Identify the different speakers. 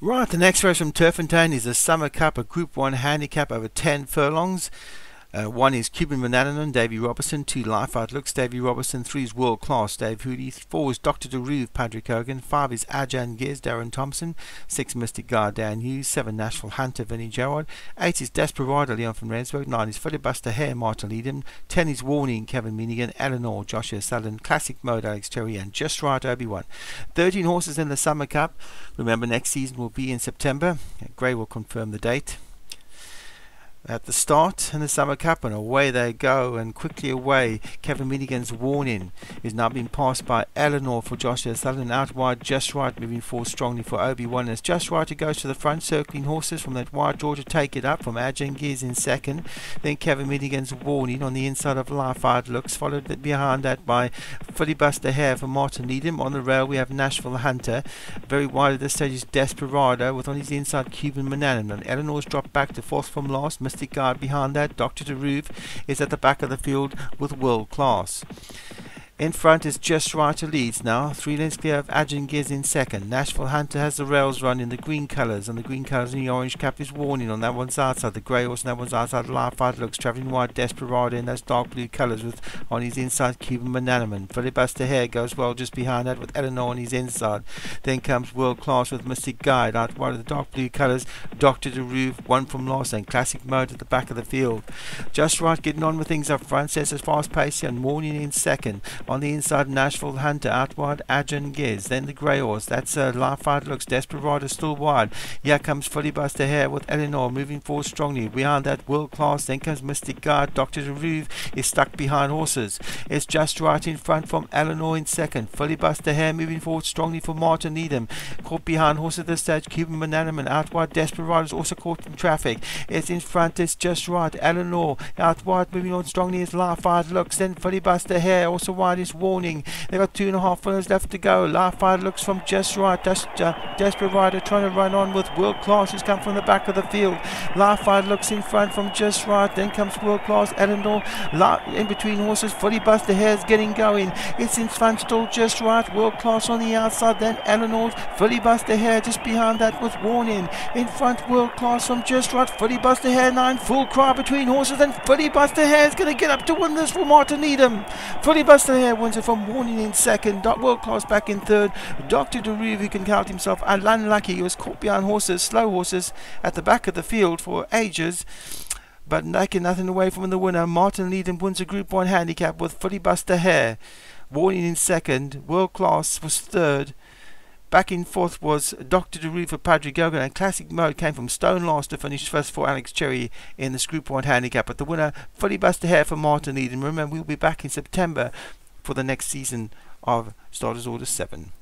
Speaker 1: Right, the next race from Turfentine is the Summer Cup, a Group 1 handicap over 10 furlongs. Uh, one is Cuban Manananan, Davy Robertson. Two, Life Outlooks, Davy Robertson. Three is World Class, Dave Hoody. Four is Dr. DeRuve, Patrick Hogan. Five is Ajan Giz, Darren Thompson. Six, Mystic Guard, Dan Hughes. Seven, Nashville Hunter, Vinnie Gerard. Eight is Desperado, Leon from Rendsburg. Nine is Filibuster Hare, Martin Eden. Ten is Warning, Kevin Minigan. Eleanor, Joshua Sutherland. Classic Mode, Alex Terry. And Just Right, Obi-Wan. Thirteen horses in the Summer Cup. Remember, next season will be in September. Gray will confirm the date at the start in the Summer Cup and away they go and quickly away Kevin Minigan's warning is now being passed by Eleanor for Joshua Sutherland. Out wide just right moving forward strongly for Obi-Wan. As just right it goes to the front circling horses from that wide Georgia take it up from Ajengiz in second. Then Kevin Minigan's warning on the inside of Life Out looks followed behind that by Filibuster Hare for Martin Needham. On the rail we have Nashville Hunter very wide at this stage is Desperado with on his inside Cuban Mananan. And Eleanor's dropped back to fourth from last Mystic Guard behind that. Dr. DeRuve is at the back of the field with world class. In front is Just Right leads now. Three lengths clear of Ajengiz in second. Nashville Hunter has the rails run in the green colours, and the green colours in the orange cap is warning on that one's outside. The grey horse on that one's outside. Out looks travelling wide. Desperado in those dark blue colours with on his inside Cuban Bananaman. Filibuster Hare goes well just behind that with Eleanor on his inside. Then comes World Class with Mystic Guide out wide of the dark blue colours. Doctor DeRuve, one from and Classic Mode at the back of the field. Just Right getting on with things up front. Says as fast pace and Warning in second. On the inside, Nashville Hunter out wide, Ajan Giz. Then the grey horse. That's uh, Life Out looks Desperado still wide. Here comes Filibuster Hare with Eleanor moving forward strongly. Behind that, World Class. Then comes Mystic Guard. Dr. DeRuve is stuck behind horses. It's just right in front from Eleanor in second. Filibuster Hare moving forward strongly for Martin Needham. Caught behind horse at this stage. Cuban Bananaman out wide. Desperado is also caught in traffic. It's in front. It's just right. Eleanor out wide moving on strongly as Life Out looks. Then Filibuster Hare also wide is Warning. They've got two and a half furlongs left to go. Life Outlooks from just right. Uh, Desperate Rider trying to run on with World Class who's come from the back of the field. Life Outlooks in front from just right. Then comes World Class. Eleanor La in between horses. Filibuster Hare's getting going. It's in front still just right. World Class on the outside. Then Eleanor Filibuster Hare just behind that with Warning. In front World Class from just right. Filibuster Hare nine. Full cry between horses. And Filibuster Hare's going to get up to win this for Martin Needham. Filibuster Hare wins it from Warning in second, World Class back in third, Dr. DeRuve who can count himself, and Unlucky who was caught behind horses, slow horses at the back of the field for ages but taking nothing away from the winner. Martin Leadham wins a Group 1 handicap with Filibuster Hare. Warning in second, World Class was third. Back in fourth was Dr. DeRuve for Padre Gogan, and Classic Mode came from Stone last to finish first for Alex Cherry in the Group 1 handicap. But the winner, Filibuster Hare for Martin Eden. Remember, we'll be back in September for the next season of Starters Order 7.